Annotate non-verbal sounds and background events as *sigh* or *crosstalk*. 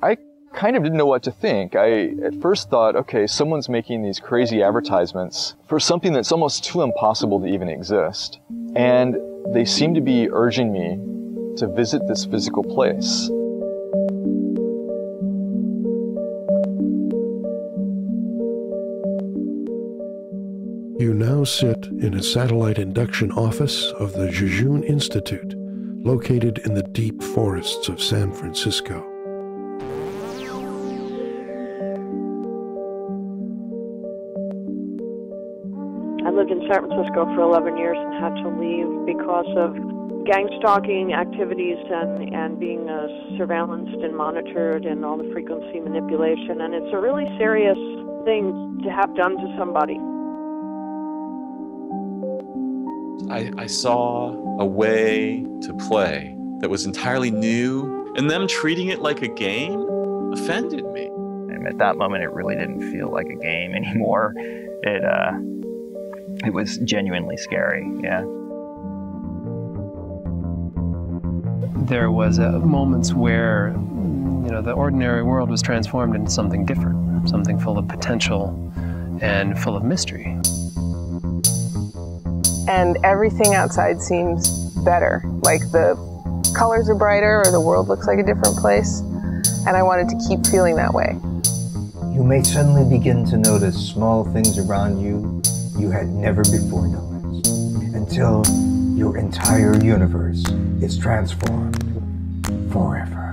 I kind of didn't know what to think. I at first thought, okay, someone's making these crazy advertisements for something that's almost too impossible to even exist. And they seem to be urging me to visit this physical place. You now sit in a satellite induction office of the Jejune Institute, located in the deep forests of San Francisco. Lived in San Francisco for 11 years and had to leave because of gang stalking activities and, and being uh, surveillanced and monitored and all the frequency manipulation. And it's a really serious thing to have done to somebody. I, I saw a way to play that was entirely new, and them treating it like a game offended me. And at that moment, it really didn't feel like a game *laughs* anymore. It, uh, it was genuinely scary, yeah. There was uh, moments where, you know, the ordinary world was transformed into something different, something full of potential and full of mystery and everything outside seems better. Like the colors are brighter or the world looks like a different place. And I wanted to keep feeling that way. You may suddenly begin to notice small things around you you had never before noticed until your entire universe is transformed forever.